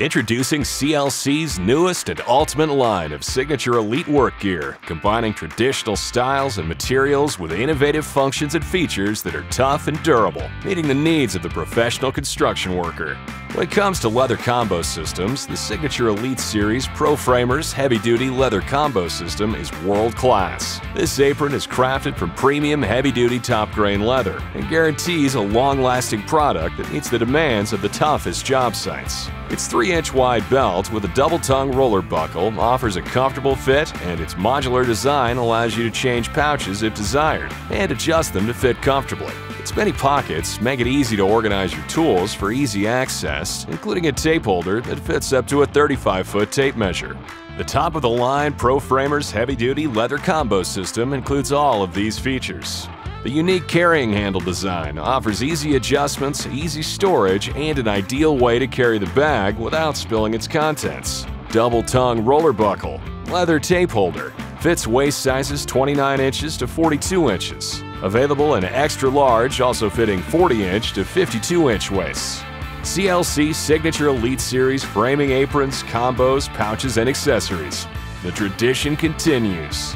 Introducing CLC's newest and ultimate line of signature elite work gear, combining traditional styles and materials with innovative functions and features that are tough and durable, meeting the needs of the professional construction worker. When it comes to leather combo systems, the Signature Elite Series Pro Framers Heavy Duty Leather Combo System is world class. This apron is crafted from premium heavy duty top grain leather and guarantees a long lasting product that meets the demands of the toughest job sites. Its 3 inch wide belt with a double tongue roller buckle offers a comfortable fit, and its modular design allows you to change pouches if desired and adjust them to fit comfortably. Its many pockets make it easy to organize your tools for easy access, including a tape holder that fits up to a 35-foot tape measure. The top-of-the-line Pro Framers heavy-duty leather combo system includes all of these features. The unique carrying handle design offers easy adjustments, easy storage, and an ideal way to carry the bag without spilling its contents. Double tongue roller buckle, leather tape holder, fits waist sizes 29 inches to 42 inches. Available in extra large, also fitting 40 inch to 52 inch waists. CLC Signature Elite Series framing aprons, combos, pouches, and accessories. The tradition continues.